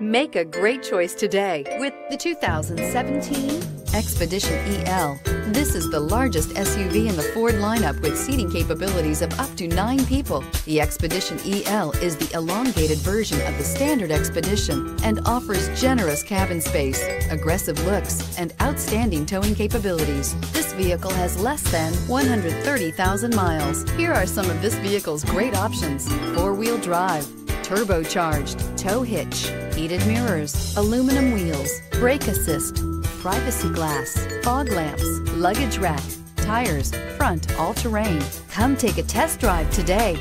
Make a great choice today with the 2017 Expedition EL. This is the largest SUV in the Ford lineup with seating capabilities of up to nine people. The Expedition EL is the elongated version of the standard Expedition and offers generous cabin space, aggressive looks, and outstanding towing capabilities. This vehicle has less than 130,000 miles. Here are some of this vehicle's great options. Four-wheel drive, turbocharged, tow hitch, heated mirrors, aluminum wheels, brake assist, privacy glass, fog lamps, luggage rack, tires, front all-terrain. Come take a test drive today.